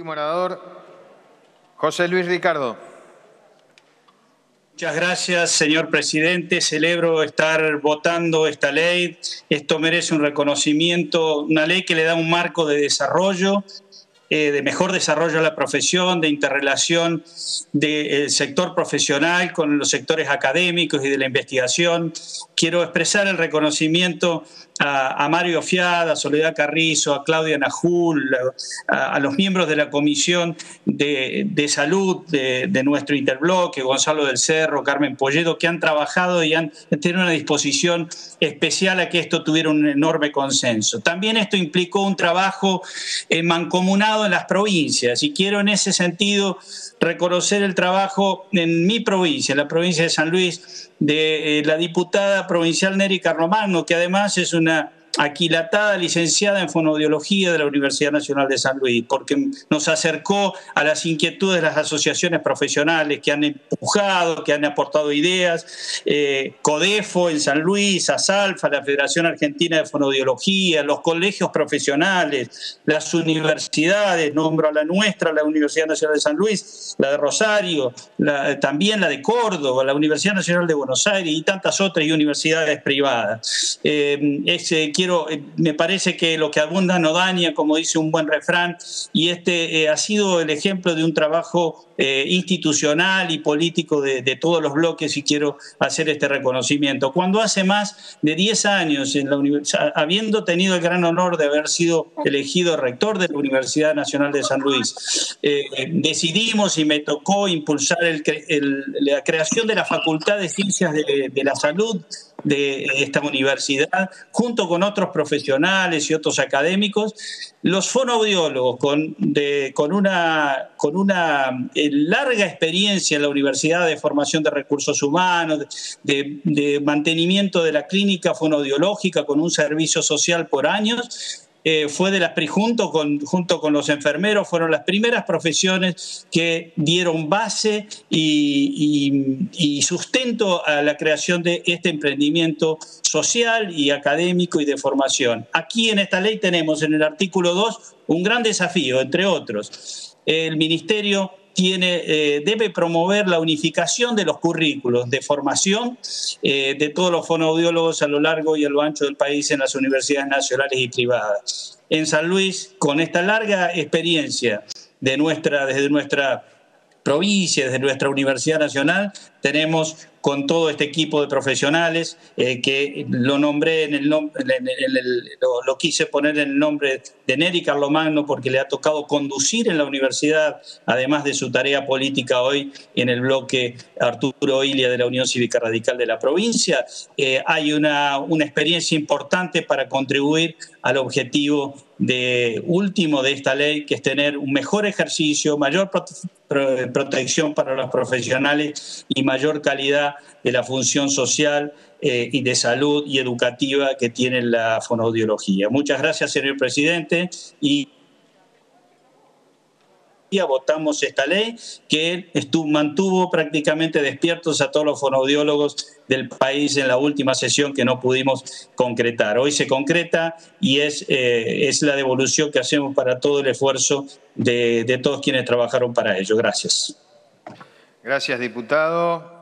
Último orador, José Luis Ricardo. Muchas gracias, señor presidente. Celebro estar votando esta ley. Esto merece un reconocimiento, una ley que le da un marco de desarrollo eh, de mejor desarrollo de la profesión, de interrelación del sector profesional con los sectores académicos y de la investigación. Quiero expresar el reconocimiento a, Mario Fiada, a Soledad Carrizo, a Claudia Najul, a, los miembros de la Comisión de, Salud de, nuestro interbloque, Gonzalo del Cerro, Carmen Polledo, que han trabajado y han tenido una disposición especial a que esto tuviera un enorme consenso. También esto implicó un trabajo eh, mancomunado en las provincias y quiero en ese sentido reconocer el trabajo en mi provincia, en la provincia de San Luis, de eh, la diputada provincial Neri Carlomagno, que además es una என்ன aquilatada licenciada en fonoaudiología de la Universidad Nacional de San Luis, porque nos acercó a las inquietudes de las asociaciones profesionales que han empujado, que han aportado ideas, eh, CODEFO en San Luis, ASALFA, la Federación Argentina de Fonoaudiología, los colegios profesionales, las universidades, nombro a la nuestra, la Universidad Nacional de San Luis, la de Rosario, también la de Córdoba, la Universidad Nacional de Buenos Aires y tantas otras universidades privadas. Eh, quiero, eh, me parece que lo que abunda no daña, como dice un buen refrán, y este eh, ha sido el ejemplo de un trabajo eh, institucional y político de, todos los bloques y quiero hacer este reconocimiento. Cuando hace más de 10 años, habiendo tenido el gran honor de haber sido elegido rector de la Universidad Nacional de San Luis, decidimos y me tocó impulsar la creación de la Facultad de Ciencias de la Salud de esta universidad, junto con otros profesionales y otros académicos, los fonoaudiólogos con, con una, con una eh, larga experiencia en la Universidad de Formación de Recursos Humanos, de, de mantenimiento de la clínica fonoaudiológica con un servicio social por años, eh, fue de las junto con, junto con los enfermeros, fueron las primeras profesiones que dieron base y, sustento a la creación de este emprendimiento social y académico y de formación. Aquí en esta ley tenemos en el artículo 2 un gran desafío, entre otros. El Ministerio tiene, eh, debe promover la unificación de los currículos de formación eh, de todos los fonoaudiólogos a lo largo y a lo ancho del país en las universidades nacionales y privadas. En San Luis, con esta larga experiencia de nuestra, desde nuestra provincia, desde nuestra Universidad Nacional, tenemos con todo este equipo de profesionales eh, que lo nombré en el, nombre, lo, quise poner en el nombre de Neri Carlomagno porque le ha tocado conducir en la universidad, además de su tarea política hoy en el bloque Arturo Ilia de la Unión Cívica Radical de la provincia. Eh, hay una, una experiencia importante para contribuir al objetivo de último de esta ley, que es tener un mejor ejercicio, mayor protección para los profesionales y mayor calidad de la función social eh, y de salud y educativa que tiene la fonoaudiología. Muchas gracias, señor presidente. Y votamos esta ley que estuvo, mantuvo prácticamente despiertos a todos los fonoaudiólogos del país en la última sesión que no pudimos concretar. Hoy se concreta y es, eh, es la devolución que hacemos para todo el esfuerzo de, de todos quienes trabajaron para ello. Gracias. Gracias, diputado.